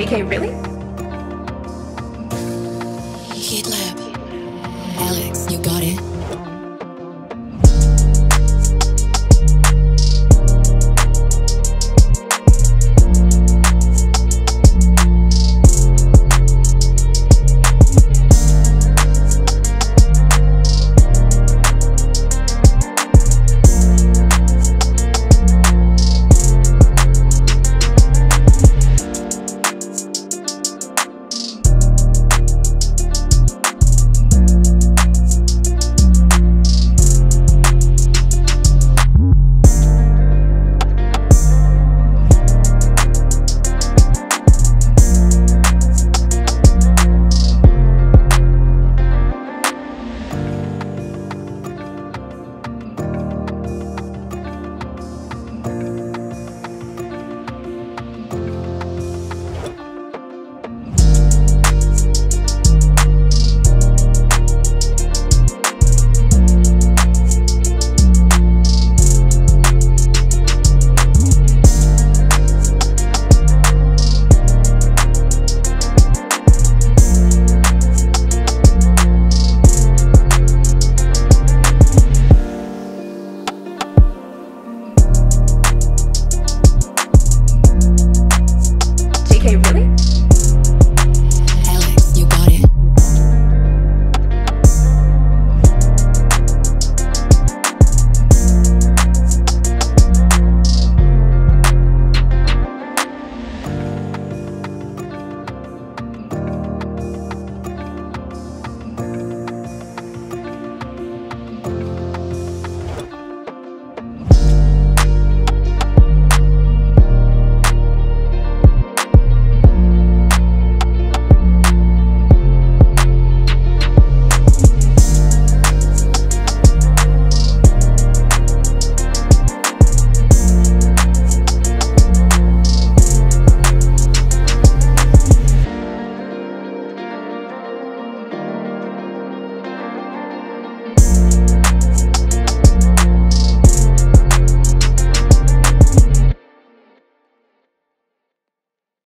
JK, really? Heat Lab. Alex, you got it.